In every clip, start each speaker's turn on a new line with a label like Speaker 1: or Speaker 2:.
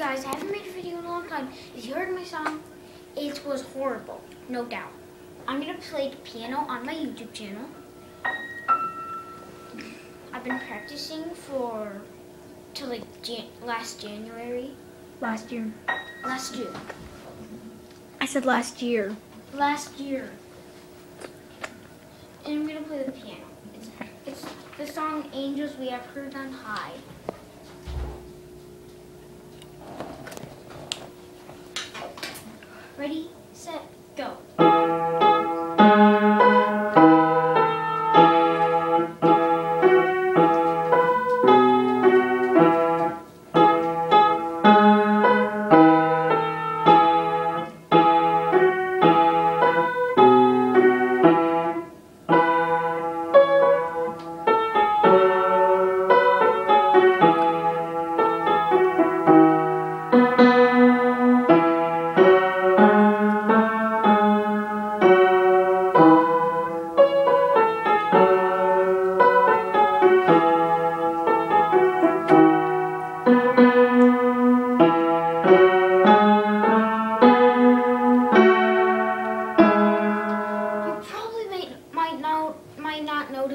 Speaker 1: guys, I haven't made a video in a long time. If you heard my song, it was horrible, no doubt. I'm gonna play the piano on my YouTube channel. I've been practicing for till like Jan- last January,
Speaker 2: Last year.
Speaker 1: last year.
Speaker 2: I said last year.
Speaker 1: last year. And I'm gonna play the piano. It's, it's the song "Angels We Have Heard on High." Ready, set,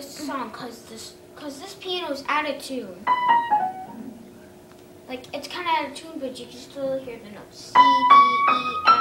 Speaker 1: notice song because this because this piano is out of tune. Like it's kind of out of tune, but you can still hear the notes C D E F